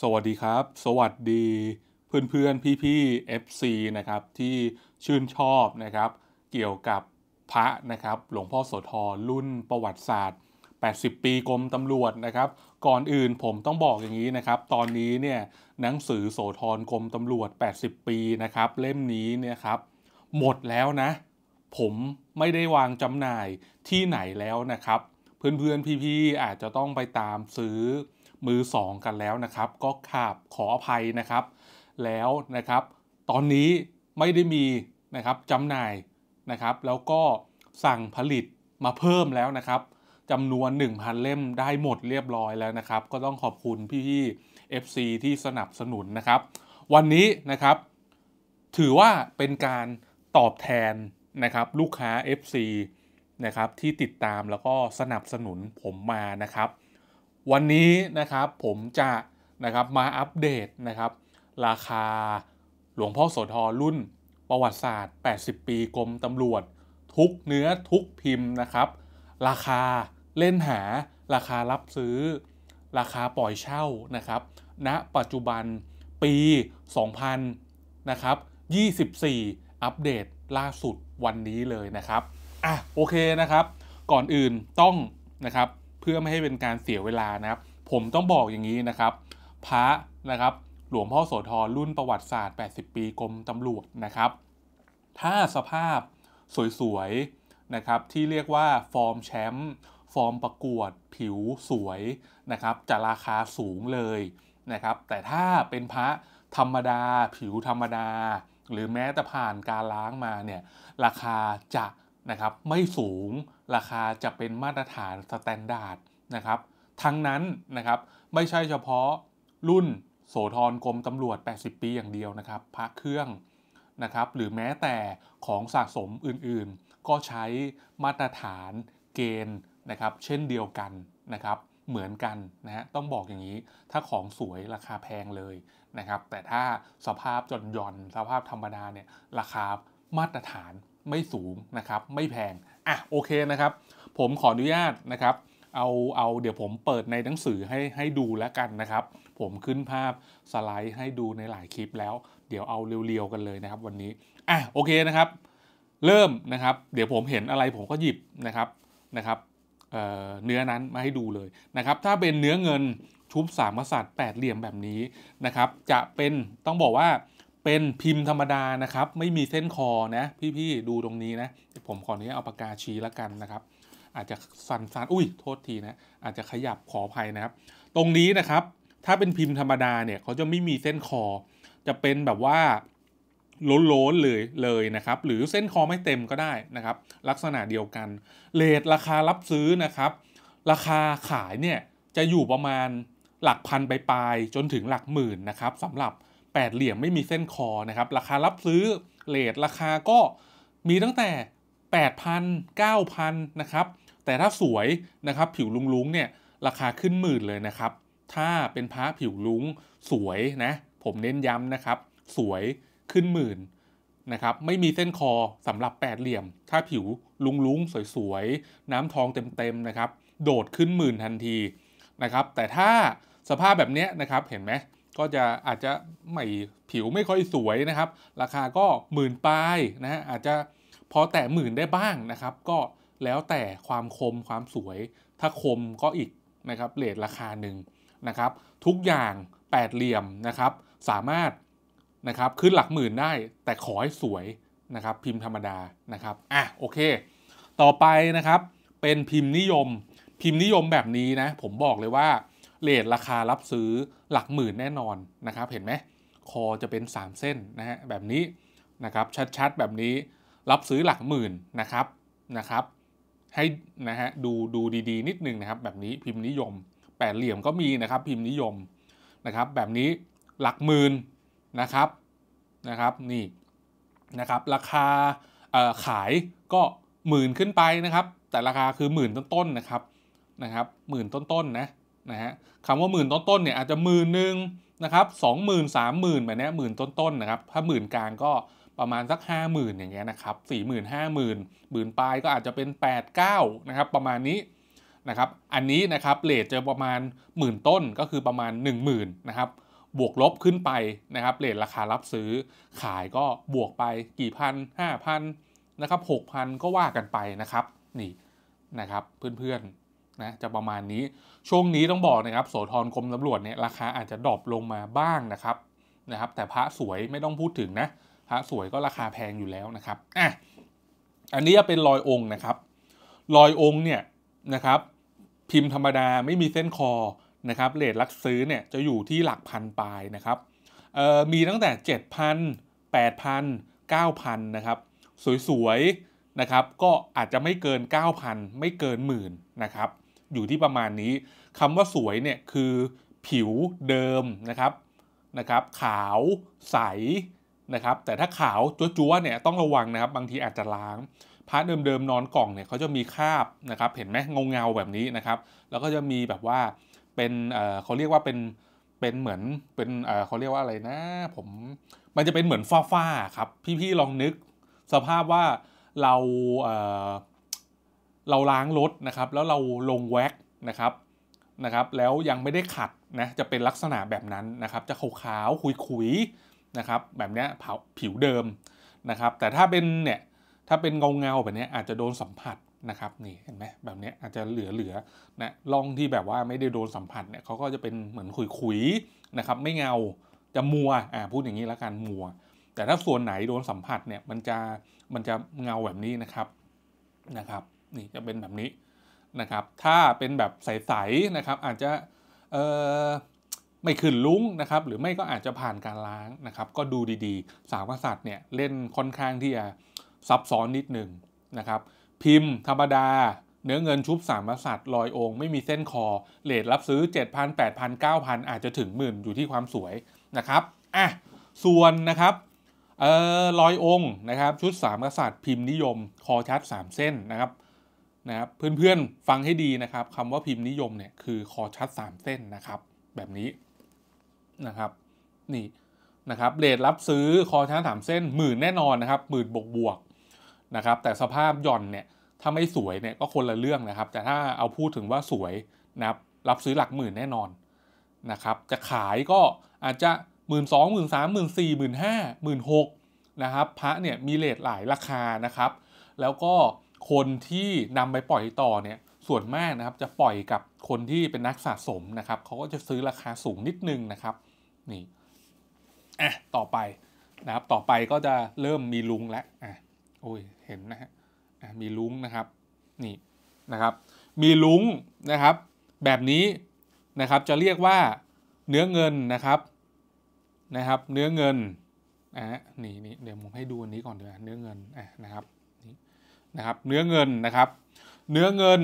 สวัสดีครับ สวัสดีเพื่อนเพื่อนพี่พี่ๆ FC นะครับที่ชื่นชอบนะครับ เกี่ยวกับพระนะครับ หลวงพ่อโสธรรุ่นประวัติศาสตร์ 80 ปีกรมตำรวจนะครับ ก่อนอื่นผมต้องบอกอย่างนี้นะครับ ตอนนี้เนี่ยหนังสือโสธรกรมตำรวจ 80 ปีนะครับ เล่มนี้เนี่ยครับ หมดแล้วนะ ผมไม่ได้วางจำหน่ายที่ไหนแล้วนะครับ เพื่อนๆพี่ๆอาจจะต้องไปตามซื้อ มือสองกันแล้วนะครับ ก็ขาบขออภัยนะครับ แล้วนะครับ ตอนนี้ไม่ได้มีนะครับจำหน่ายนะครับ แล้วก็สั่งผลิตมาเพิ่มแล้วนะครับจำนวน 1,000 เล่มได้หมดเรียบร้อยแล้วนะครับ ก็ต้องขอบคุณพี่ๆ FC ที่สนับสนุนนะครับ วันนี้นะครับ ถือว่าเป็นการตอบแทนนะครับ ลูกค้า FC นะครับที่ติดตามแล้วก็สนับสนุนผมมานะครับ วันนี้นะครับผมจะนะครับมาอัปเดตนะครับ ราคาหลวงพ่อโสธรรุ่นประวัติศาสตร์ 80 ปีกรมตำรวจ ทุกเนื้อทุกพิมพ์นะครับ ราคาเล่นหา ราคารับซื้อ ราคาปล่อยเช่านะครับณปัจจุบันปี 2000นะครับ24 อัปเดตล่าสุดวันนี้เลยนะครับอะโอเคนะครับ ก่อนอื่นต้องนะครับ เพื่อไม่ให้เป็นการเสียเวลานะครับ ผมต้องบอกอย่างนี้นะครับ พระนะครับ หลวงพ่อโสธรรุ่นประวัติศาสตร์ 80 ปีกรมตำรวจนะครับ ถ้าสภาพสวยๆนะครับที่เรียกว่าฟอร์มแชมป์ฟอร์มประกวดผิวสวยนะครับ จะราคาสูงเลยนะครับ แต่ถ้าเป็นพระธรรมดา ผิวธรรมดา หรือแม้แต่ผ่านการล้างมาเนี่ยราคาจะ นะครับไม่สูงราคาจะเป็นมาตรฐาน standard นะครับทั้งนั้นนะครับไม่ใช่เฉพาะรุ่นโสธรกรมตำรวจ 80 ปีอย่างเดียวนะครับพระเครื่องนะครับหรือแม้แต่ของสะสมอื่นๆ ก็ใช้มาตรฐานเกณฑ์นะครับเช่นเดียวกันนะครับเหมือนกันนะฮะต้องบอกอย่างนี้ถ้าของสวยราคาแพงเลยนะครับแต่ถ้าสภาพจนย่อนสภาพธรรมดาเนี่ยราคามาตรฐาน ไม่สูงนะครับไม่แพงอะโอเคนะครับ ผมขออนุญาตนะครับเอาเอาเดี๋ยวผมเปิดในหนังสือให้ให้ดูแล้วกันนะครับ ผมขึ้นภาพสไลด์ให้ดูในหลายคลิปแล้ว เดี๋ยวเอาเรียวๆกันเลยนะครับ วันนี้อะโอเคนะครับ เริ่มนะครับ เดี๋ยวผมเห็นอะไรผมก็หยิบนะครับนะครับเเนื้อนั้นมาให้ดูเลยนะครับ ถ้าเป็นเนื้อเงินชุบสามกษัตริย์แปดเหลี่ยมแบบนี้นะครับ จะเป็นต้องบอกว่า เป็นพิมพ์ธรรมดานะครับ ไม่มีเส้นคอนะพี่ๆดูตรงนี้นะ ผมขออนุญาตเอาปากกาชี้แล้วกันนะครับ อาจจะสันสันอุ้ยโทษทีนะ อาจจะขยับขออภัยนะครับ ตรงนี้นะครับ ถ้าเป็นพิมพ์ธรรมดาเนี่ยเขาจะไม่มีเส้นคอ จะเป็นแบบว่าโล้นๆเลยเลยนะครับ หรือเส้นคอไม่เต็มก็ได้นะครับ ลักษณะเดียวกันเลทราคารับซื้อนะครับ ราคาขายเนี่ยจะอยู่ประมาณหลักพันไปปลายจนถึงหลักหมื่นนะครับสำหรับ แปดเหลี่ยมไม่มีเส้นคอนะครับ ราคารับซื้อเลทราคาก็มีตั้งแต่ 8,000 9,000นะครับ แต่ถ้าสวยนะครับผิวลุงๆเนี่ยราคาขึ้นหมื่นเลยนะครับ ถ้าเป็นพระผิวลุงสวยนะ ผมเน้นย้ำนะครับ สวยขึ้นหมื่นนะครับไม่มีเส้นคอสำหรับแปดเหลี่ยม ถ้าผิวลุงๆสวยๆน้ำทองเต็มๆนะครับ โดดขึ้นหมื่นทันทีนะครับ แต่ถ้าสภาพแบบนี้นะครับเห็นไหม ก็จะอาจจะไม่ผิวไม่ค่อยสวยนะครับ ราคาก็หมื่นปลายนะฮะอาจจะพอแตะหมื่นได้บ้างนะครับ ก็แล้วแต่ความคมความสวย ถ้าคมก็อีกนะครับเลทราคาหนึ่งนะครับ ทุกอย่างแปดเหลี่ยมนะครับ สามารถนะครับขึ้นหลักหมื่นได้ แต่ขอให้สวยนะครับ พิมพ์ธรรมดานะครับอะโอเค ต่อไปนะครับ เป็นพิมพ์นิยม พิมพ์นิยมแบบนี้นะ ผมบอกเลยว่าเลทราคารับซื้อ หลักหมื่นแน่นอนนะครับ เห็นไหมคอจะเป็น 3 เส้นนะฮะแบบนี้นะครับชัดๆแบบนี้รับซื้อหลักหมื่นนะครับนะครับให้นะฮะดูดูดีๆ นิดนึงนะครับ แบบนี้พิมพ์นิยมแปดเหลี่ยมก็มีนะครับ พิมพ์นิยมนะครับ แบบนี้หลักหมื่นนะครับนะครับนี่นะครับ ราคาขายก็หมื่นขึ้นไปนะครับ แต่ราคาคือหมื่นต้นๆนะครับนะครับหมื่นต้นๆนะ นะฮะคำว่าหมื่นต้นๆเนี่ยอาจจะหมื่นหนึ่งนะครับสองหมื่นสามหมื่นแบบนี้หมื่นต้นๆนะครับถ้าหมื่นกลางก็ประมาณสักห้าหมื่นอย่างเงี้ยนะครับสี่หมื่นห้าหมื่นหมื่นปลายก็อาจจะเป็นแปดเก้านะครับประมาณนี้นะครับอันนี้นะครับเลทจะประมาณหมื่นต้นก็คือประมาณ 1 0,000นะครับบวกลบขึ้นไปนะครับเลทราคารับซื้อขายก็บวกไปกี่พันห้าพันนะครับหกพันก็ว่ากันไปนะครับนี่นะครับเพื่อนๆนะจะประมาณนี้ ช่วงนี้ต้องบอกนะครับโสธรกรมตำรวจเนี่ยราคาอาจจะ drop ลงมาบ้างนะครับนะครับ แต่พระสวยไม่ต้องพูดถึงนะพระสวยก็ราคาแพงอยู่แล้วนะครับอะอันนี้จะเป็นลอยองค์นะครับลอยองค์เนี่ยนะครับ พิมพ์ธรรมดาไม่มีเส้นคอนะครับ rate รับซื้อเนี่ยจะอยู่ที่หลักพันปลายนะครับเอ่อมีตั้งแต่ 7,000 8,000 9,000นะครับสวยๆนะครับก็อาจจะไม่เกิน 9,000 ไม่เกินหมื่นนะครับ อยู่ที่ประมาณนี้คำว่าสวยเนี่ยคือผิวเดิมนะครับนะครับขาวใสนะครับแต่ถ้าขาวจั๊วๆเนี่ยต้องระวังนะครับ บางทีอาจจะล้างพระเดิมๆนอนกล่องเนี่ยเขาจะมีคราบนะครับ เห็นไหมเงาเงาแบบนี้นะครับ แล้วก็จะมีแบบว่าเป็นเขาเรียกว่าเป็นเป็นเหมือนเป็นเขาเรียกว่าอะไรนะ ผมมันจะเป็นเหมือนฝ้าๆครับพี่ๆลองนึก สภาพว่าเรา เราล้างรถนะครับ แล้วเราลงแว็กนะครับนะครับ แล้วยังไม่ได้ขัดนะจะเป็นลักษณะแบบนั้นนะครับ จะขาวๆขุยๆนะครับ แบบนี้ผิวเดิมนะครับ แต่ถ้าเป็นเนี่ยถ้าเป็นเงาเงาแบบนี้อาจจะโดนสัมผัสนะครับนี่เห็นไหมแบบนี้อาจจะเหลือๆนะร่องที่แบบว่าไม่ได้โดนสัมผัสเนี่ยเขาก็จะเป็นเหมือนขุยๆนะครับ ไม่เงาจะมัวอ่าพูดอย่างนี้แล้วกันมัว แต่ถ้าส่วนไหนโดนสัมผัสเนี่ยมันจะมันจะเงาแบบนี้นะครับนะครับ นี่จะเป็นแบบนี้นะครับ ถ้าเป็นแบบใสๆนะครับ อาจจะไม่ขึ้นลุ้งนะครับ หรือไม่ก็อาจจะผ่านการล้างนะครับ ก็ดูดีๆ สามกษัตริย์เนี่ยเล่นค่อนข้างที่จะซับซ้อนนิดหนึ่งนะครับ พิมพ์ธรรมดา เนื้อเงินชุบสามกษัตริย์ลอยองค์ไม่มีเส้นคอเลทรับซื้อ 7,000 8,000 9,000 อาจจะถึงหมื่นอยู่ที่ความสวยนะครับอะส่วนนะครับออลอยองค์นะครับชุดสามกษัตริย์พิมพ์นิยม คอชัด 3 เส้นนะครับ นะครับเพื่อนๆฟังให้ดีนะครับคำว่าพิมพ์นิยมเนี่ยคือคอชัด 3 เส้นนะครับ แบบนี้นะครับนี่นะครับเลทรับซื้อคอชัดสามเส้นหมื่นแน่นอนนะครับหมื่นบวกบวกนะครับแต่สภาพหย่อนเนี่ยถ้าไม่สวยเนี่ยก็คนละเรื่องนะครับ แต่ถ้าเอาพูดถึงว่าสวยนะครับรับซื้อหลักหมื่นแน่นอนนะครับจะขายก็อาจจะหมื่นสองหมื่นสามหมื่นสี่หมื่นห้าหมื่นหกนะครับพระเนี่ยมีเลทหลายราคานะครับ แล้วก็ คนที่นำไปปล่อยต่อเนี่ยส่วนมากนะครับจะปล่อยกับคนที่เป็นนักสะสมนะครับเขาก็จะซื้อราคาสูงนิดนึงนะครับนี่อะต่อไปนะครับต่อไปก็จะเริ่มมีลุงแล้วอะโอ้ยเห็นนะฮะอะมีลุงนะครับนี่นะครับมีลุงนะครับ แบบนี้นะครับจะเรียกว่าเนื้อเงินนะครับนะครับ เนื้อเงินอะนี่นี่เดี๋ยวผมให้ดูอันนี้ก่อนเดี๋ยวเนื้อเงินอะนะครับ นะครับเนื้อเงินนะครับ เนื้อเงิน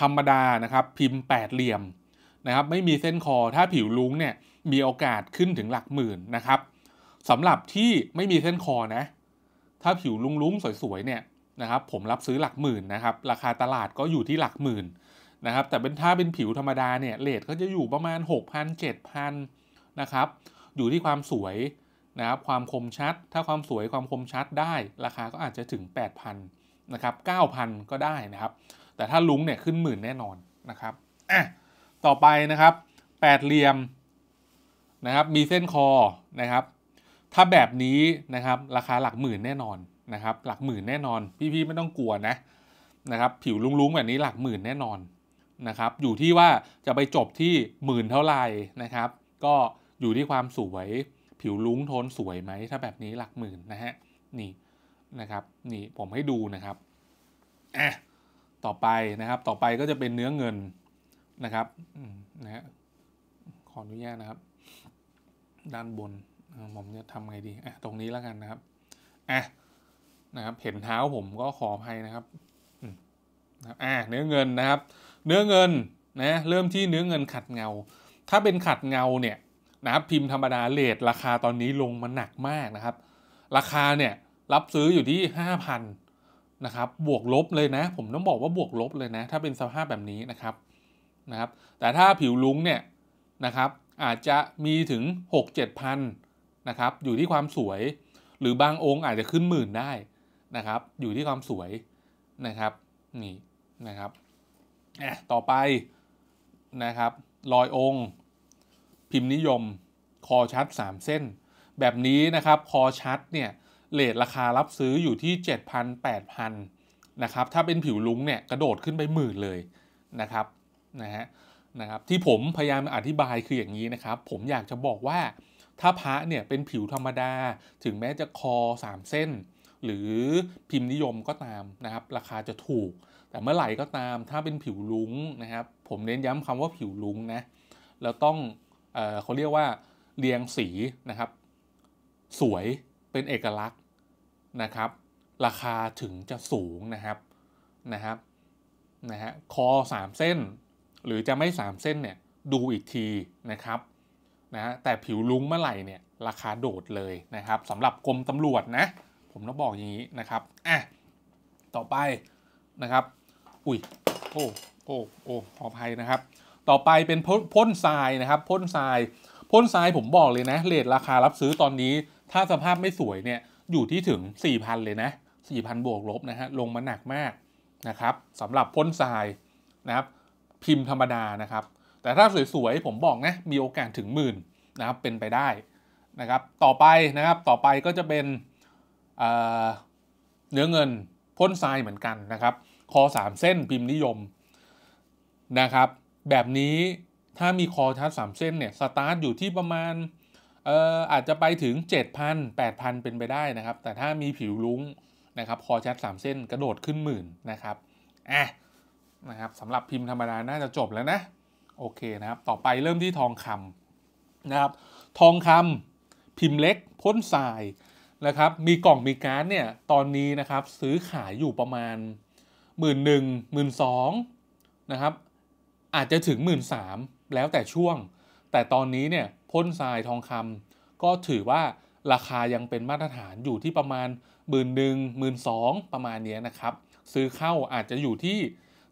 ธรรมดานะครับ พิมพ์แปดเหลี่ยมนะครับ ไม่มีเส้นคอถ้าผิวลุงเนี่ยมีโอกาสขึ้นถึงหลักหมื่นนะครับสำหรับที่ไม่มีเส้นคอนะ ถ้าผิวลุ้งๆสวยๆเนี่ยนะครับ ผมรับซื้อหลักหมื่นนะครับ ราคาตลาดก็อยู่ที่หลักหมื่นนะครับ แต่เป็นถ้าเป็นผิวธรรมดาเนี่ยเลทก็จะอยู่ประมาณ 6,000 7,000นะครับ อยู่ที่ความสวยนะครับ ความคมชัด ถ้าความสวยความคมชัดได้ ราคาก็อาจจะถึง 8,000 นะครับ9,000 ก็ได้นะครับ แต่ถ้าลุ้งเนี่ยขึ้นหมื่นแน่นอนนะครับอะต่อไปนะครับแปดเหลี่ยมนะครับมีเส้นคอนะครับ ถ้าแบบนี้นะครับราคาหลักหมื่นแน่นอนนะครับ หลักหมื่นแน่นอน พี่ๆไม่ต้องกลัวนะนะครับ ผิวลุ้งๆแบบนี้หลักหมื่นแน่นอนนะครับ อยู่ที่ว่าจะไปจบที่หมื่นเท่าไหร่นะครับ ก็อยู่ที่ความสวย ผิวลุ้งโทนสวยไหมถ้าแบบนี้หลักหมื่นนะฮะนี่ นะครับนี่ผมให้ดูนะครับอะต่อไปนะครับต่อไปก็จะเป็นเนื้อเงินนะครับนะฮะขออนุญาตนะครับ ด้านบนผมจะทำไงดีอะตรงนี้แล้วกันนะครับอะนะครับเห็นเท้าผมก็ขออภัยนะครับอ่าเนื้อเงินนะครับ เนื้อเงินนะเริ่มที่เนื้อเงินขัดเงา ถ้าเป็นขัดเงาเนี่ยนะครับพิมพ์ธรรมดาเลทราคาตอนนี้ลงมาหนักมากนะครับ ราคาเนี่ย รับซื้ออยู่ที่ห้าพันนะครับบวกลบเลยนะ ผมต้องบอกว่าบวกลบเลยนะ ถ้าเป็นสภาพแบบนี้นะครับนะครับ แต่ถ้าผิวลุ้งเนี่ยนะครับ อาจจะมีถึง 6 7พันนะครับอยู่ที่ความสวย หรือบางองค์อาจจะขึ้นหมื่นได้นะครับ อยู่ที่ความสวยนะครับนี่นะครับอะต่อไปนะครับลอยองค์ พิมพ์นิยม คอชัด 3 เส้น แบบนี้นะครับ คอชัดเนี่ย เลทราคารับซื้ออยู่ที่ 7,000 8,000นะครับถ้าเป็นผิวลุงเนี่ยกระโดดขึ้นไปหมื่นเลยนะครับนะฮะนะครับที่ผมพยายามอธิบายคืออย่างนี้นะครับ ผมอยากจะบอกว่าถ้าพระเนี่ยเป็นผิวธรรมดา ถึงแม้จะคอ 3 เส้น หรือพิมพ์นิยมก็ตามนะครับราคาจะถูก แต่เมื่อไหร่ก็ตามถ้าเป็นผิวลุงนะครับ ผมเน้นย้ำคำว่าผิวลุงนะแล้วต้องเออเขาเรียกว่าเรียงสีนะครับ สวยเป็นเอกลักษณ์ นะครับ ราคาถึงจะสูงนะครับนะครับนะฮะคอ 3 เส้น หรือจะไม่ 3 เส้นเนี่ยดูอีกทีนะครับนะฮะแต่ผิวลุ้งเมื่อไหร่เนี่ยราคาโดดเลยนะครับสำหรับกรมตำรวจนะผมต้องบอกอย่างนี้นะครับอะต่อไปนะครับ อุ้ยโอ้โอ้โอ้ขออภัยนะครับ ต่อไปเป็นพ่นทรายนะครับพ่นทรายพ่นทรายผมบอกเลยนะเลทราคารับซื้อตอนนี้ ถ้าสภาพไม่สวยเนี่ย อยู่ที่ถึง 4,000 เลยนะ 4,000 บวกลบนะฮะลงมาหนักมากนะครับสำหรับพ่นทรายนะครับพิมพ์ธรรมดานะครับ แต่ถ้าสวยๆ ผมบอกนะ มีโอกาสถึงหมื่นนะครับเป็นไปได้นะครับ ต่อไปนะครับต่อไปก็จะเป็นเนื้อเงินพ่นทรายเหมือนกันนะครับคอ 3 เส้นพิมพ์นิยมนะครับ แบบนี้ถ้ามีคอทัดสามเส้นเนี่ยสตาร์ทอยู่ที่ประมาณ เอ่ออาจจะไปถึง 7,000 8,000 เป็นไปได้นะครับ แต่ถ้ามีผิวลุ้งนะครับคอชัด3เส้นกระโดดขึ้นหมื่นนะครับอะนะครับสำหรับพิมพ์ธรรมดาน่าจะจบแล้วนะ โอเคนะครับ ต่อไปเริ่มที่ทองคำนะครับ ทองคำพิมพ์เล็กพ่นทรายนะครับ มีกล่องมีการ์ดเนี่ยตอนนี้นะครับซื้อขายอยู่ประมาณหมื่นหนึ่งหมื่นสองนะครับอาจจะถึงหมื่นสามแล้วแต่ช่วง แต่ตอนนี้เนี่ย พ่นทรายทองคำก็ถือว่าราคายังเป็นมาตรฐานอยู่ที่ประมาณหมื่นหนึ่งหมื่นสองประมาณนี้นะครับ ซื้อเข้าอาจจะอยู่ที่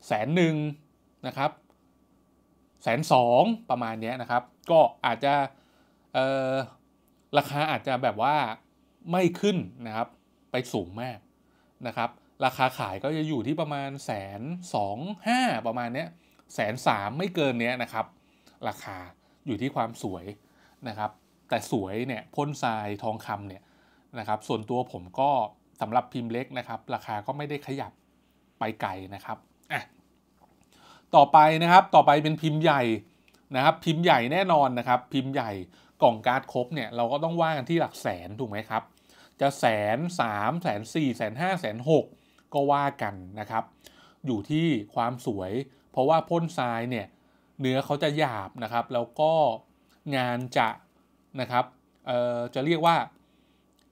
แสนหนึ่งนะครับแสนสองประมาณนี้นะครับ ก็อาจจะราคาอาจจะแบบว่าไม่ขึ้นนะครับ ไปสูงมากนะครับ ราคาขายก็จะอยู่ที่ประมาณแสนสองห้าประมาณนี้แสนสามไม่เกินเนี้ยนะครับ ราคาอยู่ที่ความสวย นะครับแต่สวยเนี่ยพ่นทรายทองคำเนี่ยนะครับส่วนตัวผมก็สำหรับพิมพ์เล็กนะครับราคาก็ไม่ได้ขยับไปไกลนะครับอะต่อไปนะครับต่อไปเป็นพิมพ์ใหญ่นะครับพิมพ์ใหญ่แน่นอนนะครับพิมพ์ใหญ่กล่องการ์ดครบเนี่ยเราก็ต้องว่ากันที่หลักแสนถูกไหมครับจะแสนสามแสนสี่แสนห้าแสนหกก็ว่ากันนะครับ อยู่ที่ความสวย เพราะว่าพ่นทรายเนี่ยเนื้อเขาจะหยาบนะครับ แล้วก็ งานจะนะครับจะเรียกว่า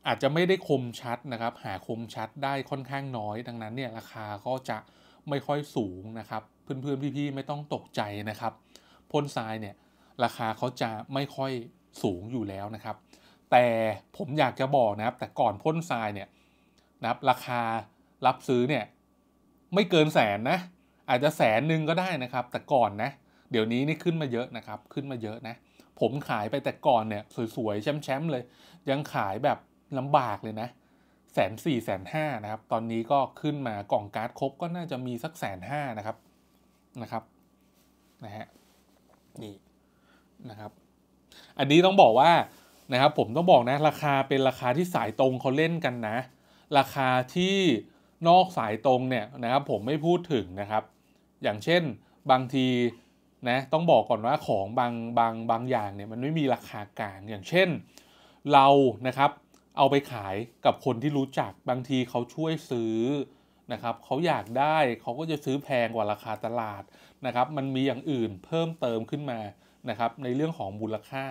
อาจจะไม่ได้คมชัดนะครับ หาคมชัดได้ค่อนข้างน้อย ดังนั้นเนี่ยราคาก็จะไม่ค่อยสูงนะครับ เพื่อนๆพี่ๆไม่ต้องตกใจนะครับพ่นทรายเนี่ยราคาเขาจะไม่ค่อยสูงอยู่แล้วนะครับ แต่ผมอยากจะบอกนะครับ แต่ก่อนพ่นทรายเนี่ยนะครับราคารับซื้อเนี่ยไม่เกินแสนนะอาจจะแสนหนึ่งก็ได้นะครับ แต่ก่อนนะ เดี๋ยวนี้นี่ขึ้นมาเยอะนะครับ ขึ้นมาเยอะนะ ผมขายไปแต่ก่อนเนี่ย สวยๆ แชมป์ๆเลย ยังขายแบบลำบากเลยนะแสนสี่แสนห้านะครับ ตอนนี้ก็ขึ้นมากล่องการ์ดครบก็น่าจะมีสักแสนห้านะครับนะครับนะฮะนี่นะครับ อันนี้ต้องบอกว่านะครับผมต้องบอกนะราคาเป็นราคาที่สายตรงเขาเล่นกันนะ ราคาที่นอกสายตรงเนี่ยนะครับผมไม่พูดถึงนะครับ อย่างเช่นบางที นะต้องบอกก่อนว่าของบางบางบางอย่างเนี่ยมันไม่มีราคากลางอย่างเช่น เรานะครับเอาไปขายกับคนที่รู้จักบางทีเขาช่วยซื้อนะครับเขาอยากได้เขาก็จะซื้อแพงกว่าราคาตลาดนะครับ มันมีอย่างอื่นเพิ่มเติมขึ้นมานะครับ ในเรื่องของมูลค่า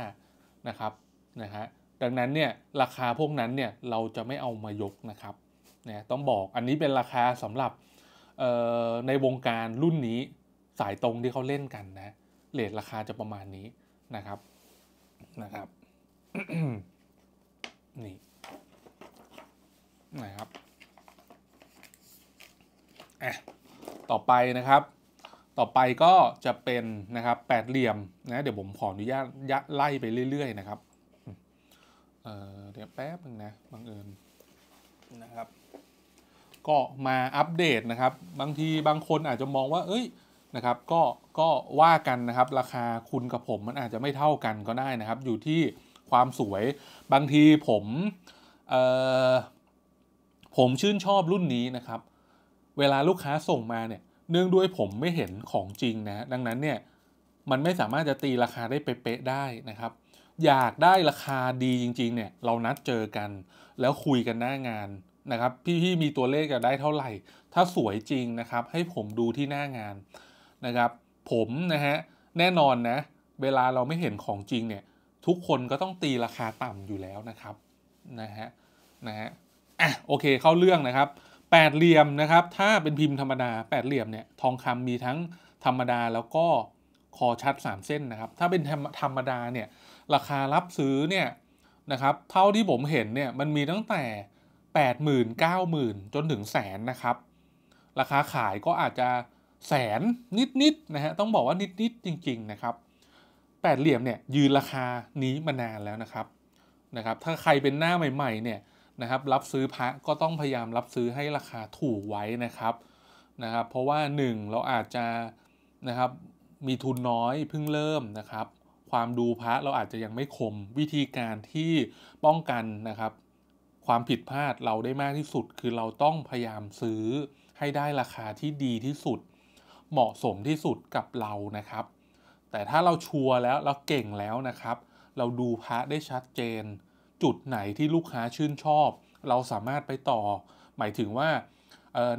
นะครับนะฮะดังนั้นเนี่ยราคาพวกนั้นเนี่ยเราจะไม่เอามายกนะครับเนี่ยต้องบอกอันนี้เป็นราคาสำหรับในวงการรุ่นนี้ สายตรงที่เขาเล่นกันนะเลทราคาจะประมาณนี้นะครับนะครับนี่นะครับอะต่อไปนะครับ ต่อไปก็จะเป็นนะครับแปดเหลี่ยมนะเดี๋ยวผมขออนุญาตยัดไล่ไปเรื่อย ๆ นะครับเออเดี๋ยวแป๊บนึงนะบังเอิญนะครับ ก็มาอัปเดตนะครับ บางทีบางคนอาจจะมองว่า เอ้ย นะครับก็ก็ว่ากันนะครับราคาคุณกับผมมันอาจจะไม่เท่ากันก็ได้นะครับ อยู่ที่ความสวยบางทีผมเอ่อผมชื่นชอบรุ่นนี้นะครับ เวลาลูกค้าส่งมาเนี่ยเนื่องด้วยผมไม่เห็นของจริงนะดังนั้นเนี่ยมันไม่สามารถจะตีราคาได้เป๊ะๆได้นะครับ อยากได้ราคาดีจริง ๆ เนี่ยเรานัดเจอกัน แล้วคุยกันหน้างานนะครับ พี่ๆมีตัวเลขจะได้เท่าไหร่ ถ้าสวยจริงนะครับ ให้ผมดูที่หน้างาน นะครับ ผมนะฮะแน่นอนนะ เวลาเราไม่เห็นของจริงเนี่ย ทุกคนก็ต้องตีราคาต่ำอยู่แล้วนะครับนะฮะนะฮะอะโอเคเข้าเรื่องนะครับแปดเหลี่ยมนะครับ ถ้าเป็นพิมพ์ธรรมดาแปดเหลี่ยมเนี่ยทองคำมีทั้งธรรมดาแล้วก็คอชัด 3 เส้นนะครับ ถ้าเป็นธรรมดาเนี่ยราคารับซื้อเนี่ยนะครับ เท่าที่ผมเห็นเนี่ยมันมีตั้งแต่ 8 0 0 0 0 9 0,000 จนถึงแสนนะครับ ราคาขายก็อาจจะ แสนนิดๆนะฮะต้องบอกว่านิดๆจริง ๆ นะครับแปดเหลี่ยมเนี่ยยืนราคานี้มานานแล้วนะครับนะครับ ถ้าใครเป็นหน้าใหม่ๆเนี่ยนะครับ รับซื้อพระก็ต้องพยายามรับซื้อให้ราคาถูกไว้นะครับนะครับ เพราะว่า 1 เราอาจจะนะครับมีทุนน้อยเพิ่งเริ่มนะครับ ความดูพระเราอาจจะยังไม่คมวิธีการที่ป้องกันนะครับ ความผิดพลาดเราได้มากที่สุด คือเราต้องพยายามซื้อให้ได้ราคาที่ดีที่สุด เหมาะสมที่สุดกับเรานะครับ แต่ถ้าเราชัวร์แล้วเราเก่งแล้วนะครับ เราดูพระได้ชัดเจน จุดไหนที่ลูกค้าชื่นชอบ เราสามารถไปต่อ หมายถึงว่า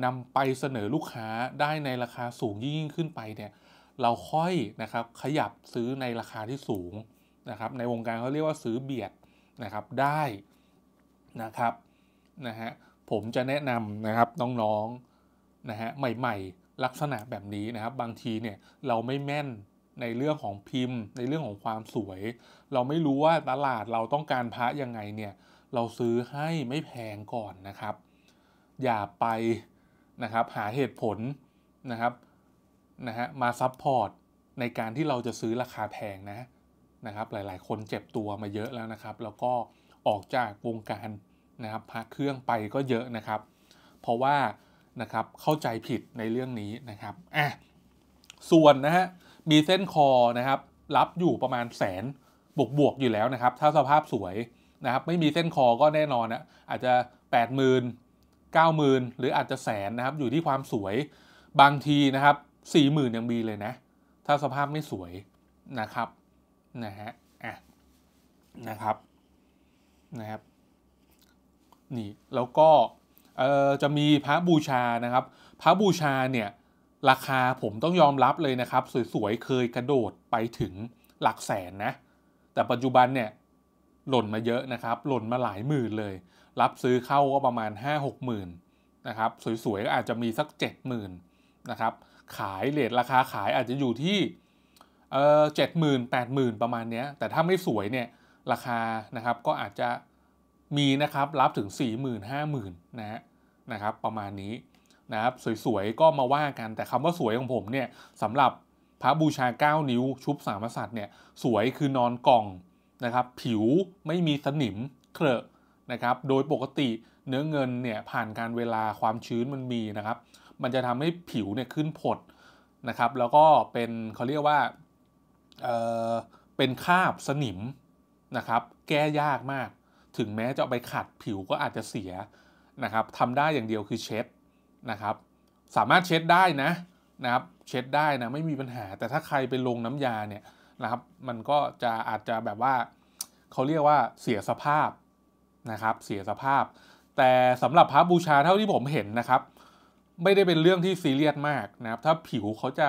นำไปเสนอลูกค้าได้ในราคาสูงยิ่งขึ้นไปเนี่ยเราค่อยนะครับขยับซื้อในราคาที่สูงนะครับ ในวงการเขาเรียกว่าซื้อเบียดนะครับได้นะครับนะฮะผมจะแนะนำนะครับน้องๆนะฮะใหม่ๆ ลักษณะแบบนี้นะครับ บางทีเนี่ยเราไม่แม่นในเรื่องของพิมพ์ ในเรื่องของความสวย เราไม่รู้ว่าตลาดเราต้องการพระยังไงเนี่ยเราซื้อให้ไม่แพงก่อนนะครับ อย่าไปนะครับหาเหตุผลนะครับนะฮะมา support ในการที่เราจะซื้อราคาแพงนะนะครับ หลายๆ คนเจ็บตัวมาเยอะแล้วนะครับ แล้วก็ออกจากวงการนะครับพระเครื่องไปก็เยอะนะครับ เพราะว่า นะครับเข้าใจผิดในเรื่องนี้นะครับอะส่วนนะฮะมีเส้นคอนะครับรับอยู่ประมาณแสนบวกบวกอยู่แล้วนะครับ ถ้าสภาพสวยนะครับไม่มีเส้นคอก็แน่นอนนะอาจจะ 8 0 0 0 0 9 0 0 0 0 หรืออาจจะแสนนะครับอยู่ที่ความสวยบางทีนะครับสี่หมื่นยังมีเลยนะ ถ้าสภาพไม่สวยนะครับนะฮะอะนะครับนะครับนี่แล้วก็ จะมีพระบูชานะครับ พระบูชาเนี่ยราคาผมต้องยอมรับเลยนะครับ สวยๆ เคยกระโดดไปถึงหลักแสนนะ แต่ปัจจุบันเนี่ยหล่นมาเยอะนะครับ หล่นมาหลายหมื่นเลย รับซื้อเข้าก็ประมาณ 5-6หมื่นนะครับสวยๆก็อาจจะมีสัก 7 0,000นะครับขายเลทราคาขายอาจจะอยู่ที่เออเจ็ดหมื่นแปดหมื่นประมาณนี้แต่ถ้าไม่สวยเนี่ยราคานะครับก็อาจจะมีนะครับรับถึง 4 0 0 0 0 5 0 0 0นะฮะ นะครับประมาณนี้นะครับสวยๆก็มาว่ากันแต่คำว่าสวยของผมเนี่ยสำหรับพระบูชา 9 นิ้วชุบสามษัตริย์เนี่ยสวยคือนอนกล่องนะครับผิวไม่มีสนิมเครอะนะครับโดยปกติเนื้อเงินเนี่ยผ่านการเวลาความชื้นมันมีนะครับ มันจะทำให้ผิวเนี่ยขึ้นผดนะครับแล้วก็เป็นเขาเรียกว่าเออเป็นคราบสนิมนะครับแก้ยากมาก ถึงแม้จะไปขัดผิวก็อาจจะเสีย นะครับทำได้อย่างเดียวคือเช็ดนะครับ สามารถเช็ดได้นะนะครับ เช็ดได้นะไม่มีปัญหา แต่ถ้าใครไปลงน้ำยาเนี่ยนะครับ มันก็จะอาจจะแบบว่าเขาเรียกว่าเสียสภาพนะครับ เสียสภาพ แต่สำหรับพระบูชาเท่าที่ผมเห็นนะครับ ไม่ได้เป็นเรื่องที่ซีเรียสมากนะครับ ถ้าผิวเขาจะ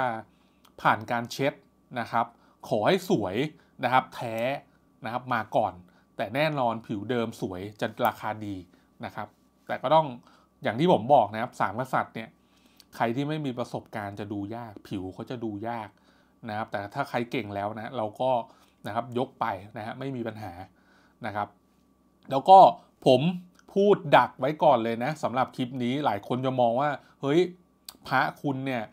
ผ่านการเช็ดนะครับ ขอให้สวยนะครับ แท้นะครับมาก่อน แต่แน่นอนผิวเดิมสวยจะราคาดีนะครับ แต่ก็ต้องอย่างที่ผมบอกนะครับสามกษัตริย์เนี่ยใครที่ไม่มีประสบการณ์จะดูยาก ผิวเขาจะดูยากนะครับ แต่ถ้าใครเก่งแล้วนะเราก็นะครับยกไปนะฮะไม่มีปัญหานะครับ แล้วก็ผมพูดดักไว้ก่อนเลยนะสำหรับคลิปนี้หลายคนจะมองว่าเฮ้ยพระคุณเนี่ย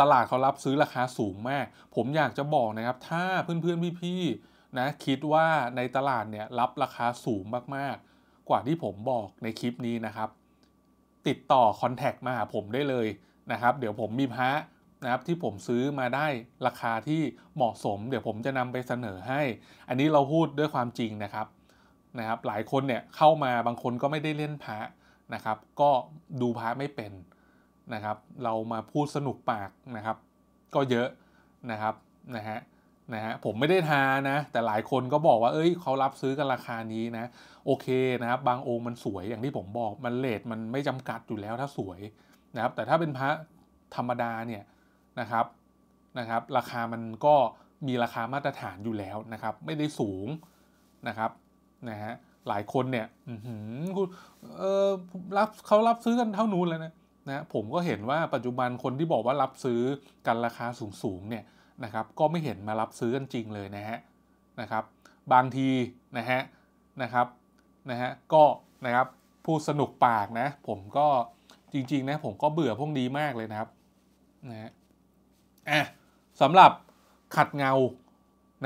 ตลาดเขารับซื้อราคาสูงมาก ผมอยากจะบอกนะครับ ถ้าเพื่อนๆพี่ๆนะคิดว่าในตลาดเนี่ยรับราคาสูงมากๆ กว่าที่ผมบอกในคลิปนี้นะครับ ติดต่อคอนแทคมาหาผมได้เลยนะครับ เดี๋ยวผมมีพระนะครับที่ผมซื้อมาได้ราคาที่เหมาะสม เดี๋ยวผมจะนำไปเสนอให้ อันนี้เราพูดด้วยความจริงนะครับนะครับ หลายคนเนี่ยเข้ามาบางคนก็ไม่ได้เล่นพระนะครับ ก็ดูพระไม่เป็นนะครับ เรามาพูดสนุกปากนะครับ ก็เยอะนะครับนะฮะ นะฮะผมไม่ได้ทานะ แต่หลายคนก็บอกว่าเอ้ยเขารับซื้อกันราคานี้นะ โอเคนะครับ บางองค์มันสวยอย่างที่ผมบอกมันเลทมันไม่จำกัดอยู่แล้วถ้าสวยนะครับ แต่ถ้าเป็นพระธรรมดาเนี่ยนะครับนะครับ ราคามันก็มีราคามาตรฐานอยู่แล้วนะครับ ไม่ได้สูงนะครับนะฮะหลายคนเนี่ยคุณเออรับเขารับซื้อกันเท่านู้นเลยนะนะผมก็เห็นว่าปัจจุบันคนที่บอกว่ารับซื้อกันราคาสูงๆเนี่ย นะครับก็ไม่เห็นมารับซื้อกันจริงเลยนะฮะนะครับบางทีนะฮะนะครับนะฮะก็นะครับพูดสนุกปากนะผมก็จริงๆนะผมก็เบื่อพวกนี้มากเลยนะครับนะฮะอะสำหรับขัดเงา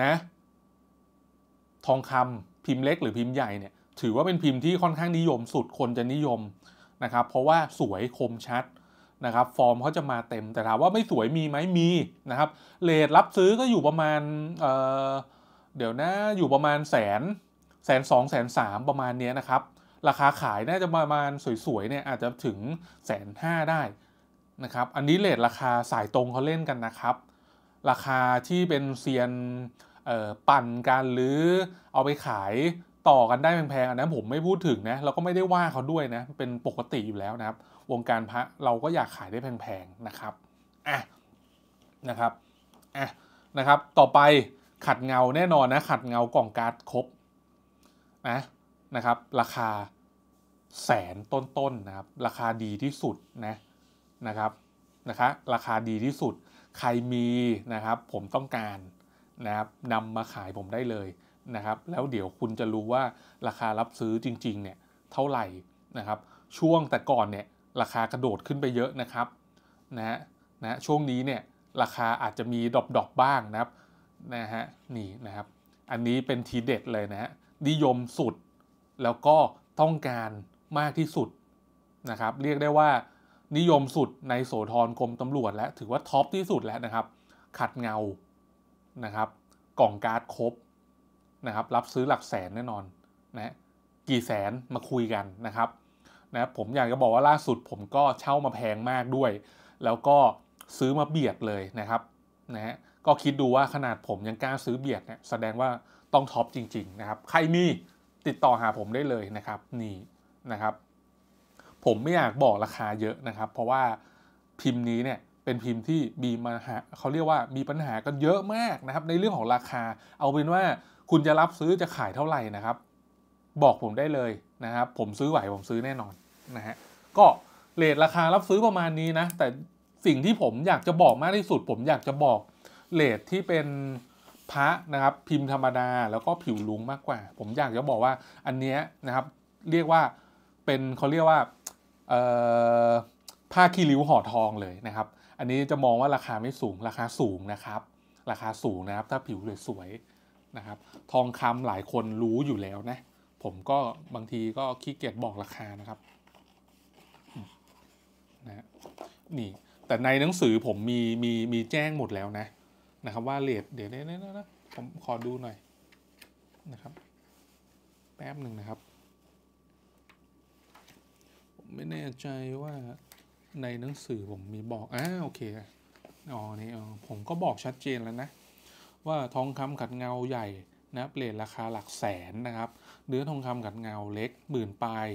นะทองคำพิมพ์เล็กหรือพิมพ์ใหญ่เนี่ยถือว่าเป็นพิมพ์ที่ค่อนข้างนิยมสุดคนจะนิยมนะครับเพราะว่าสวยคมชัด นะครับฟอร์มเขาจะมาเต็มแต่ถามว่าไม่สวยมีไหมมีนะครับเลทรับซื้อก็อยู่ประมาณเเดี๋ยวนะอยู่ประมาณแสนแสนสองแสนสามประมาณนี้นะครับ ราคาขายน่าจะประมาณสวยๆเนี่ยอาจจะถึงแสนห้าได้นะครับอันนี้เลทราคาสายตรงเขาเล่นกันนะครับ ราคาที่เป็นเซียนปั่นกันหรือเอาไปขายต่อกันได้แพงๆอันนั้นผมไม่พูดถึงนะเราก็ไม่ได้ว่าเขาด้วยนะเป็นปกติอยู่แล้วนะครับ วงการพระเราก็อยากขายได้แพงๆนะครับอะนะครับอะนะครับ ต่อไปขัดเงาแน่นอนนะขัดเงากล่องการ์ดครบนะนะครับ ราคาแสนต้นๆนนะครับ ราคาดีที่สุดนะนะครับนะครับราคาดีที่สุด ใครมีนะครับผมต้องการนะครับนำมาขายผมได้เลยนะครับ แล้วเดี๋ยวคุณจะรู้ว่าราคารับซื้อจริงๆเนี่ยเท่าไหร่นะครับ ช่วงแต่ก่อนเนี่ย ราคากระโดดขึ้นไปเยอะนะครับนะนะช่วงนี้เนี่ยราคาอาจจะมีดรอปดบ้างนะครับนะฮะนี่นะครับ อันนี้เป็นทีเด็ดเลยนะฮะนิยมสุดแล้วก็ต้องการมากที่สุดนะครับ เรียกได้ว่านิยมสุดในโสธรกรมตำรวจและถือว่าท็อปที่สุดแล้วนะครับ ขัดเงานะครับ กล่องการ์ดครบนะครับ รับซื้อหลักแสนแน่นอนนะกี่แสนมาคุยกันนะครับ นะผมอยากจะบอกว่าล่าสุดผมก็เช่ามาแพงมากด้วย แล้วก็ซื้อมาเบียดเลยนะครับนะฮะก็คิดดูว่าขนาดผมยังกล้าซื้อเบียดเนี่ยแสดงว่าต้องท็อปจริง ๆ นะครับ ใครมีติดต่อหาผมได้เลยนะครับ นี่นะครับ ผมไม่อยากบอกราคาเยอะนะครับ เพราะว่าพิมพ์นี้เนี่ยเป็นพิมพ์ที่มีมาหาเขาเรียกว่ามีปัญหากันเยอะมากนะครับ ในเรื่องของราคา เอาเป็นว่าคุณจะรับซื้อจะขายเท่าไหร่นะครับ บอกผมได้เลยนะครับผมซื้อไหวผมซื้อแน่นอนนะฮะก็เลทราคารับซื้อประมาณนี้นะ แต่สิ่งที่ผมอยากจะบอกมากที่สุด ผมอยากจะบอกเลทที่เป็นพระนะครับพิมพ์ธรรมดาแล้วก็ผิวลุงมากกว่า ผมอยากจะบอกว่าอันนี้นะครับเรียกว่าเป็นเขาเรียกว่าผ้าคีริ้วห่อทองเลยนะครับ อันนี้จะมองว่าราคาไม่สูงราคาสูงนะครับ ราคาสูงนะครับถ้าผิวสวยๆนะครับ ทองคำหลายคนรู้อยู่แล้วนะ ผมก็บางทีก็ขี้เกียจบอกราคานะครับนะนี่ แต่ในหนังสือผมมีมีมีแจ้งหมดแล้วนะนะครับ ว่าเลทเดี๋ยวนี้นะผมขอดูหน่อยนะครับ แป๊บหนึ่งนะครับ ผมไม่แน่ใจว่าในหนังสือผมมีบอกอ่าโอเคอ๋อนี่อ๋อผมก็บอกชัดเจนแล้วนะ ว่าทองคำขัดเงาใหญ่นะเปลทราคาหลักแสนนะครับ เนื้อทองคำขัดเงาเล็กหมื่นปลาย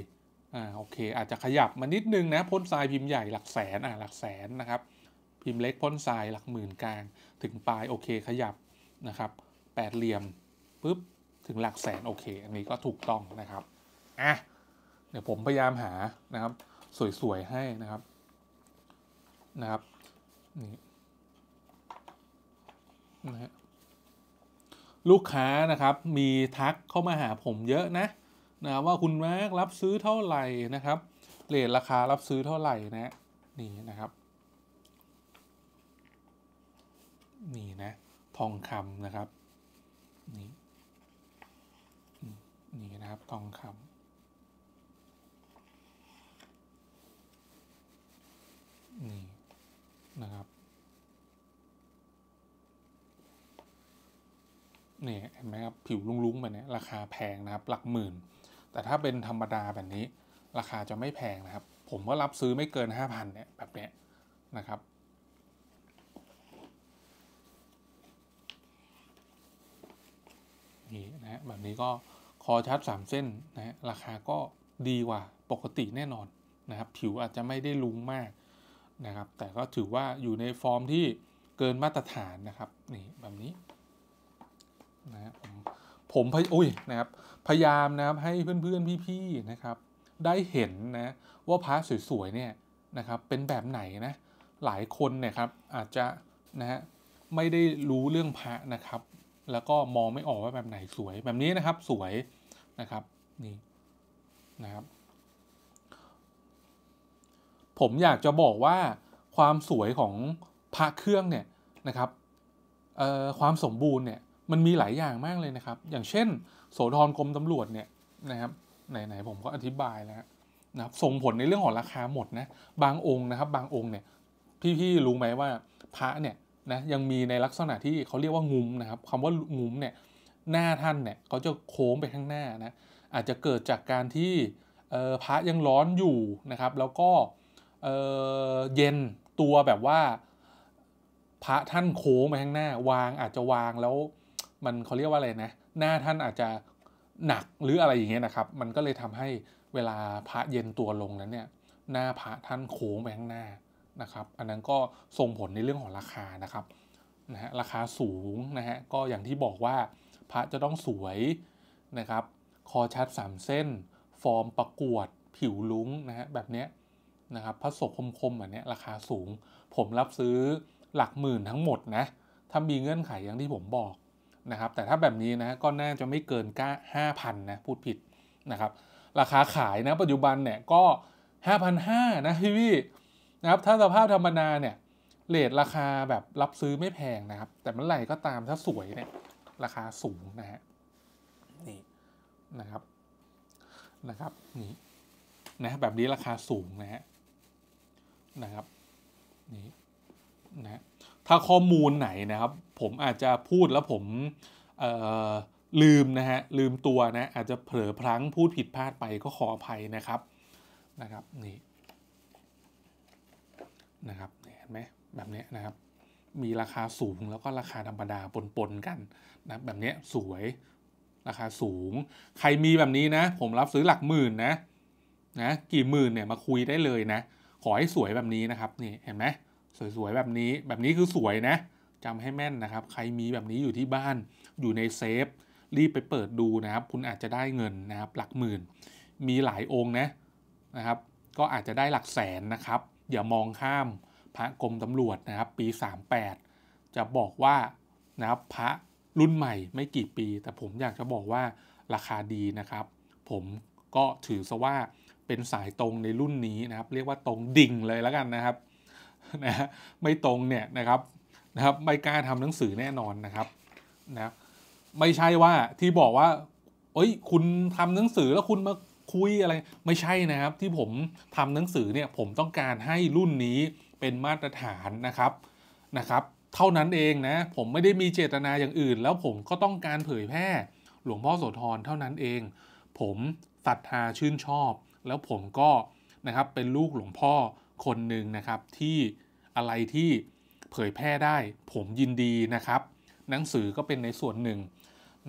อ่าโอเค อาจจะขยับมานิดนึงนะพ่นทรายพิมพ์ใหญ่หลักแสนอ่าหลักแสนนะครับพิมพ์เล็กพ่นทรายหลักหมื่นกลาง ถึงปลายโอเคขยับนะครับแปดเหลี่ยมปุ๊บถึงหลักแสนโอเค อันนี้ก็ถูกต้องนะครับอะเดี๋ยวผมพยายามหานะครับ สวยๆให้นะครับนะครับนี่นะฮะ ลูกค้านะครับมีทักเข้ามาหาผมเยอะนะนะว่าคุณแม็กรับซื้อเท่าไหร่นะครับเรทราคารับซื้อเท่าไหร่นะนี่นะครับนี่นะทองคำนะครับนี่นี่นะครับทองคำนี่นะครับ นี่เห็นไหมครับผิวลุ้งๆแบบนี้ราคาแพงนะครับ หลักหมื่น แต่ถ้าเป็นธรรมดาแบบนี้ ราคาจะไม่แพงนะครับ ผมก็รับซื้อไม่เกิน 5,000เนี่ยแบบเนี้ยนะครับนี่นะแบบนี้ก็คอชัด3เส้นนะราคาก็ดีกว่าปกติแน่นอนนะครับ ผิวอาจจะไม่ได้ลุ้งมากนะครับ แต่ก็ถือว่าอยู่ในฟอร์มที่เกินมาตรฐานนะครับนี่แบบนี้ นะผมผมพยอุ้ยนะครับพยายามนะครับให้เพื่อนๆพี่ๆนะครับ ได้เห็นนะว่าพระสวยๆเนี่ยนะครับเป็นแบบไหนนะหลายคนเนี่ยครับอาจจะนะฮะไม่ได้รู้เรื่องพระนะครับ แล้วก็มองไม่ออกว่าแบบไหนสวยแบบนี้นะครับสวยนะครับนี่นะครับ ผมอยากจะบอกว่าความสวยของพระเครื่องเนี่ยนะครับความสมบูรณ์เนี่ย มันมีหลายอย่างมากเลยนะครับ อย่างเช่น โสธรกรมตำรวจเนี่ยนะครับไหนๆผมก็อธิบายแล้วนะครับส่งผลในเรื่องของราคาหมดนะบางองค์นะครับ บางองค์เนี่ยพี่ๆรู้ไหมว่าพระเนี่ยนะยังมีในลักษณะที่เขาเรียกว่างุ้มนะครับคำว่างุ้มเนี่ยหน้าท่านเนี่ยเขาจะโค้งไปข้างหน้านะอาจจะเกิดจากการที่พระยังร้อนอยู่นะครับ แล้วก็เย็นตัวแบบว่า พระท่านโค้งไปข้างหน้า วางอาจจะวางแล้ว มันเขาเรียกว่าอะไรนะ หน้าท่านอาจจะหนักหรืออะไรอย่างเงี้ยนะครับ มันก็เลยทำให้เวลาพระเย็นตัวลงนั้นเนี่ย หน้าพระท่านโค้งไปข้างหน้านะครับ อันนั้นก็ส่งผลในเรื่องของราคานะครับนะฮะราคาสูงนะฮะก็อย่างที่บอกว่าพระจะต้องสวยนะครับ คอชัด 3 เส้น ฟอร์มประกวด ผิวลุ้งนะฮะแบบเนี้ยนะครับพระศกคมๆแบบนี้ยราคาสูง ผมรับซื้อหลักหมื่นทั้งหมดนะ ถ้ามีเงื่อนไขอย่างที่ผมบอก นะครับแต่ถ้าแบบนี้นะก็น่าจะไม่เกินก้าห้าพันนะพูดผิดนะครับราคาขายนะปัจจุบันเนี่ยก็ห้าพันห้านะพี่พี่นะครับถ้าสภาพธรรมดาเนี่ยเลทราคาแบบรับซื้อไม่แพงนะครับ แต่เมื่อไหร่ก็ตามถ้าสวยเนี่ยราคาสูงนะฮะนี่นะครับนะครับนี่นะแบบนี้ราคาสูงนะฮะนะครับนี่นะ ถ้าข้อมูลไหนนะครับ ผมอาจจะพูดแล้วผมลืมนะฮะลืมตัวนะอาจจะเผลอพลั้งพูดผิดพลาดไปก็ขออภัยนะครับนะครับนี่นะครับเห็นไหมแบบนี้นะครับ มีราคาสูงแล้วก็ราคาธรรมดาปนๆกันนะแบบนี้สวยราคาสูง ใครมีแบบนี้นะ ผมรับซื้อหลักหมื่นนะนะกี่หมื่นเนี่ยมาคุยได้เลยนะ ขอให้สวยแบบนี้นะครับนี่เห็นไหม สวยๆแบบนี้ แบบนี้คือสวยนะจำให้แม่นนะครับ ใครมีแบบนี้อยู่ที่บ้านอยู่ในเซฟรีบไปเปิดดูนะครับ คุณอาจจะได้เงินนะครับ หลักหมื่น มีหลายองค์นะนะครับ ก็อาจจะได้หลักแสนนะครับ อย่ามองข้ามพระกรมตำรวจนะครับ ปี 38 จะบอกว่านะครับพระรุ่นใหม่ไม่กี่ปี แต่ผมอยากจะบอกว่าราคาดีนะครับ ผมก็ถือซะว่าเป็นสายตรงในรุ่นนี้นะครับ เรียกว่าตรงดิ่งเลยแล้วกันนะครับ นะไม่ตรงเนี่ยนะครับนะครับไม่กล้าทำหนังสือแน่นอนนะครับนะไม่ใช่ว่าที่บอกว่า เอ้ย คุณทำหนังสือแล้วคุณมาคุยอะไร ไม่ใช่นะครับ ที่ผมทำหนังสือเนี่ยผมต้องการให้รุ่นนี้เป็นมาตรฐานนะครับนะครับเท่านั้นเองนะ ผมไม่ได้มีเจตนาอย่างอื่น แล้วผมก็ต้องการเผยแพร่หลวงพ่อโสธรเท่านั้นเอง ผมศรัทธาชื่นชอบ แล้วผมก็นะครับเป็นลูกหลวงพ่อคนหนึ่งนะครับที่ อะไรที่เผยแพร่ได้ผมยินดีนะครับ หนังสือก็เป็นในส่วนหนึ่ง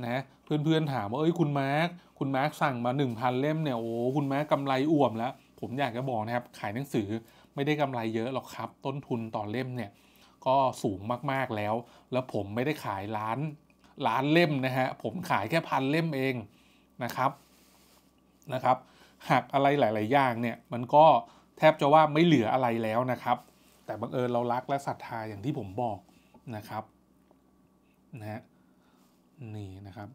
นะเพื่อนๆถามว่าเอ้ยคุณมาร์คคุณมาร์คสั่งมา 1,000 เล่มเนี่ยโอ้คุณมาร์คกำไรอ่วมแล้ว ผมอยากจะบอกนะครับ ขายหนังสือไม่ได้กำไรเยอะหรอกครับ ต้นทุนต่อเล่มเนี่ยก็สูงมากๆแล้ว แล้วผมไม่ได้ขายล้านล้านเล่มนะฮะผมขายแค่พันเล่มเองนะครับนะครับหักอะไรหลาย ๆ อย่างเนี่ยมันก็แทบจะว่าไม่เหลืออะไรแล้วนะครับ แต่บังเอิญเรารักและศรัทธาอย่างที่ผมบอกนะครับนะฮะนี่นะครับ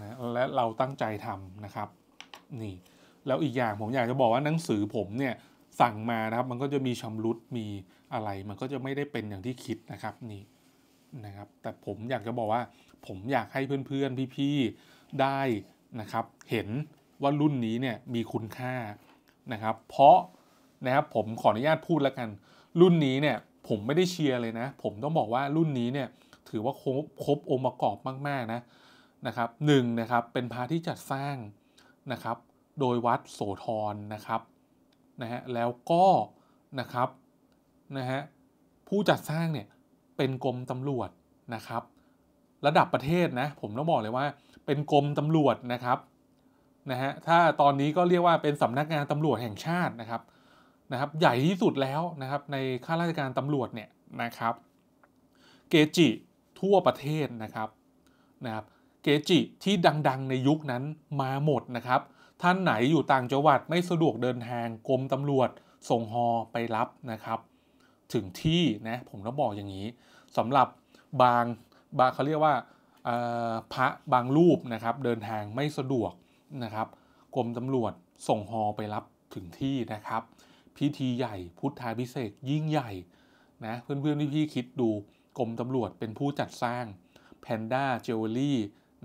นะและเราตั้งใจทำนะครับนี่แล้วอีกอย่างผมอยากจะบอกว่าหนังสือผมเนี่ยสั่งมานะครับมันก็จะมีชำรุดมีอะไร มันก็จะไม่ได้เป็นอย่างที่คิดนะครับนี่นะครับแต่ผมอยากจะบอกว่า ผมอยากให้เพื่อนๆพี่ๆได้นะครับ เห็นว่ารุ่นนี้เนี่ยมีคุณค่านะครับ เพราะ นะครับผมขออนุญาตพูดแล้วกัน รุ่นนี้เนี่ยผมไม่ได้เชียร์เลยนะ ผมต้องบอกว่ารุ่นนี้เนี่ยถือว่าครบครบองค์ประกอบมาก ๆ นะนะครับหนึ่งนะครับเป็นพระที่จัดสร้างนะครับโดยวัดโสธรนะครับนะฮะแล้วก็นะครับนะฮะผู้จัดสร้างเนี่ยเป็นกรมตำรวจนะครับ ระดับประเทศนะผมต้องบอกเลยว่าเป็นกรมตำรวจนะครับนะฮะถ้าตอนนี้ก็เรียกว่าเป็นสำนักงานตำรวจแห่งชาตินะครับ นะครับใหญ่ที่สุดแล้วนะครับในข้าราชการตำรวจเนี่ยนะครับเกจิทั่วประเทศนะครับนะครับเกจิที่ดังๆในยุคนั้นมาหมดนะครับ ท่านไหนอยู่ต่างจังหวัดไม่สะดวกเดินทางกรมตำรวจส่งฮอไปรับนะครับ ถึงที่นะผมต้องบอกอย่างนี้สำหรับบางบางเขาเรียกว่าพระบางรูปนะครับ เดินทางไม่สะดวกนะครับกรมตำรวจส่งฮอไปรับถึงที่นะครับ พิธีใหญ่ พุทธาพิเศษยิ่งใหญ่นะเพื่อนๆที่พี่คิดดูกรมตำรวจเป็นผู้จัดสร้าง Panda Jewelry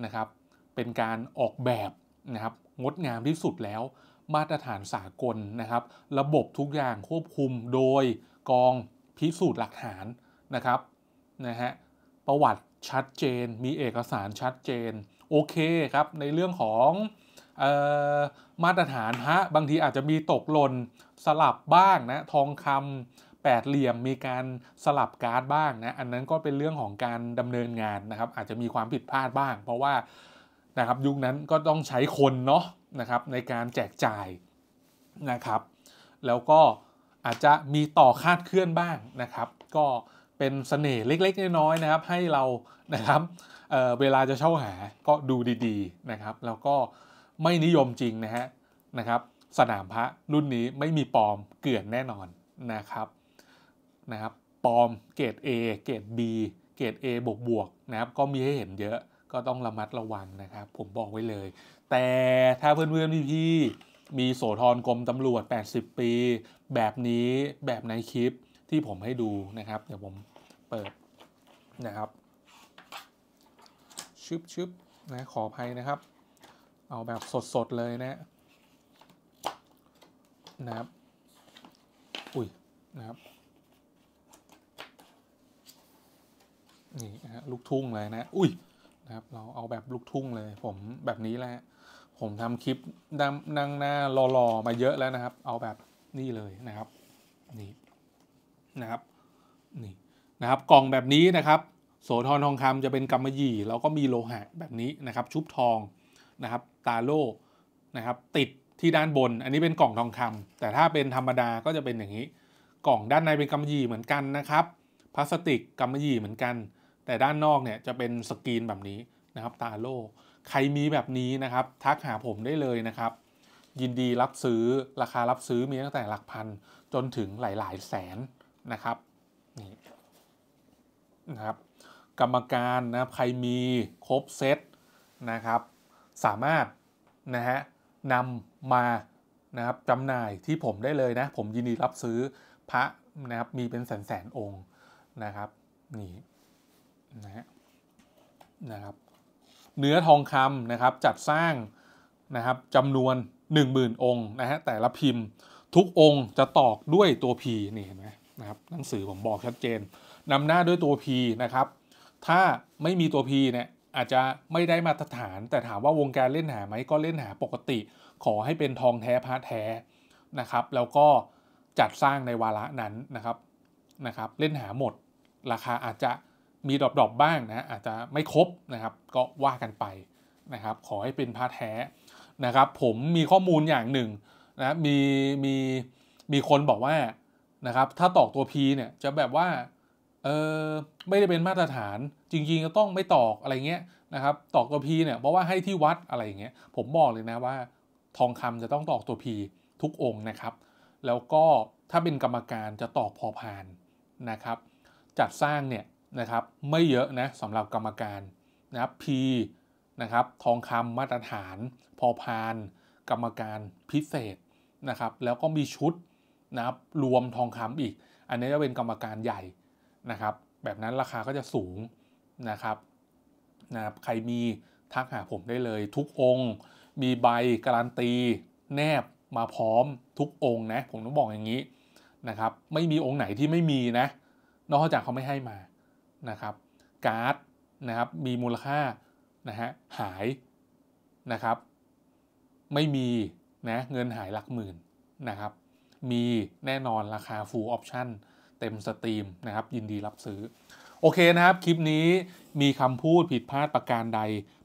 นะครับเป็นการออกแบบนะครับงดงามที่สุดแล้ว มาตรฐานสากลนะครับ ระบบทุกอย่างควบคุมโดยกองพิสูจน์หลักฐานนะครับนะฮะประวัติชัดเจนมีเอกสารชัดเจน โอเคครับ ในเรื่องของ มาตรฐานฮะบางทีอาจจะมีตกหล่นสลับบ้างนะทองคำแปดเหลี่ยมมีการสลับการ์ดบ้างนะอันนั้นก็เป็นเรื่องของการดำเนินงานนะครับ อาจจะมีความผิดพลาดบ้าง เพราะว่านะครับยุคนั้นก็ต้องใช้คนเนาะนะครับในการแจกจ่ายนะครับ แล้วก็อาจจะมีต่อคาดเคลื่อนบ้างนะครับ ก็เป็นเสน่ห์เล็กๆ น้อยๆนะครับ ให้เรานะครับเเวลาจะเช่าหาก็ดูดีๆนะครับ แล้วก็ ไม่นิยมจริงนะฮะนะครับสนามพระรุ่นนี้ไม่มีปลอมเกลื่อนแน่นอนนะครับนะครับปลอมเกรด A เกรด B เกรด A บวกบวกนะครับก็มีให้เห็นเยอะก็ต้องระมัดระวังนะครับ ผมบอกไว้เลย แต่ถ้าเพื่อนๆพี่ๆมีโสธรกรมตำรวจ 80 ปี แบบนี้แบบในคลิปที่ผมให้ดูนะครับ เดี๋ยวผมเปิดนะครับชึบชึบนะขออภัยนะครับ เอาแบบสดๆเลยนะนะครับ อุ้ยนะครับ นี่นะลูกทุ่งเลยนะ อุ้ยนะครับ เราเอาแบบลูกทุ่งเลย ผมแบบนี้แหละ ผมทำคลิปนั่งหน้ารอๆมาเยอะแล้วนะครับ เอาแบบนี่เลยนะครับ นี่นะครับนี่นะครับ กล่องแบบนี้นะครับ โสธรทองคำจะเป็นกำมะหยี่แล้วก็มีโลหะแบบนี้นะครับ ชุบทองนะครับ ตาโล่นะครับติดที่ด้านบน อันนี้เป็นกล่องทองคำแต่ถ้าเป็นธรรมดาก็จะเป็นอย่างนี้ กล่องด้านในเป็นกำมะหยี่เหมือนกันนะครับพลาสติกกำมะหยี่เหมือนกัน แต่ด้านนอกเนี่ยจะเป็นสกรีนแบบนี้นะครับตาโล่ใครมีแบบนี้นะครับ ทักหาผมได้เลยนะครับ ยินดีรับซื้อราคารับซื้อมีตั้งแต่หลักพันจนถึงหลาย ๆ แสนนะครับนี่นะครับ กรรมการนะใครมีครบเซตนะครับ สามารถนะฮะนำมานะครับจำหน่ายที่ผมได้เลยนะ ผมยินดีรับซื้อพระนะครับมีเป็นแสนแสนองค์นะครับนี่นะฮะนะครับ เนื้อทองคำนะครับจัดสร้างนะครับจำนวน 10,000 องค์นะฮะแต่ละพิมพ์ทุกองค์จะตอกด้วยตัว P นี่เห็นไหมนะครับหนังสือผมบอกชัดเจนนำหน้าด้วยตัว P นะครับ ถ้าไม่มีตัว P เนี่ย อาจจะไม่ได้มาตรฐาน แต่ถามว่าวงการเล่นหาไหมก็เล่นหาปกติ ขอให้เป็นทองแท้พระแท้นะครับ แล้วก็จัดสร้างในวาระนั้นนะครับนะครับ เล่นหาหมด ราคาอาจจะมีดรอปๆบ้างนะอาจจะไม่ครบนะครับ ก็ว่ากันไปนะครับ ขอให้เป็นพระแท้นะครับ ผมมีข้อมูลอย่างหนึ่งนะมีมีมีคนบอกว่านะครับ ถ้าตอกตัว P เนี่ยจะแบบว่า เออไม่ได้เป็นมาตรฐานจริงๆก็ต้องไม่ตอกอะไรเงี้ยนะครับตอกตัว P เนี่ยเพราะว่าให้ที่วัดอะไรเงี้ยผมบอกเลยนะว่า ทองคำจะต้องตอกตัว P ทุกองค์นะครับ แล้วก็ถ้าเป็นกรรมการจะตอกพอพานนะครับ จัดสร้างเนี่ยนะครับไม่เยอะนะสำหรับกรรมการนะครับ P นะครับทองคำมาตรฐาน พอพาน กรรมการพิเศษนะครับ แล้วก็มีชุดนะครับรวมทองคำอีก อันนี้จะเป็นกรรมการใหญ่ นะครับแบบนั้นราคาก็จะสูงนะครับนะครับใครมีทักหาผมได้เลย ทุกองค์ มีใบการันตี แนบมาพร้อมทุกองค์นะผมต้องบอกอย่างนี้นะครับไม่มีองค์ไหนที่ไม่มีนะ นอกจากเขาไม่ให้มานะครับการ์ดนะครับมีมูลค่านะฮะหายนะครับ ไม่มีนะเงินหายหลักหมื่นนะครับ มีแน่นอนราคา full option เต็ม stream นะครับ ยินดีรับซื้อ โอเคนะครับ คลิปนี้มีคำพูดผิดพลาดประการใด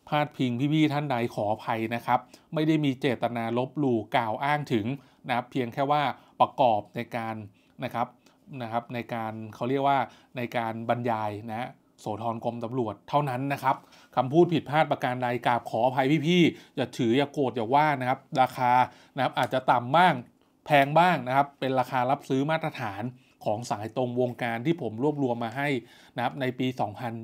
พาดพิงพี่ๆท่านใดขออภัยนะครับ ไม่ได้มีเจตนาลบหลู่กล่าวอ้างถึงนะครับเพียงแค่ว่าประกอบในการนะครับนะครับ ในการเขาเรียกว่าในการบรรยายนะโสธรกรมตำรวจเท่านั้นนะครับคำพูดผิดพลาดประการใดกราบขออภัยพี่ๆอย่าถืออย่าโกรธอย่าว่านะครับ ราคานะครับอาจจะต่ำบ้างแพงบ้างนะครับ เป็นราคารับซื้อมาตรฐาน ของสายตรงวงการที่ผมรวบรวมมาให้นะครับในปี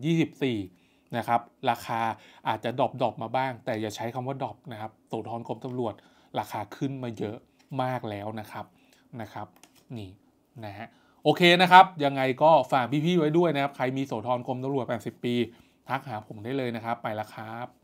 2024 นะครับ ราคาอาจจะดรอปดอปมาบ้าง แต่อย่าใช้คำว่าดรอปนะครับโสธรกรมตำรวจ ราคาขึ้นมาเยอะมากแล้วนะครับนะครับ นี่นะฮะโอเคนะครับ ยังไงก็ฝากพี่ๆไว้ด้วยนะครับ ใครมีโสธรกรมตำรวจ 80 ปี ทักหาผมได้เลยนะครับ ไปล้วครับ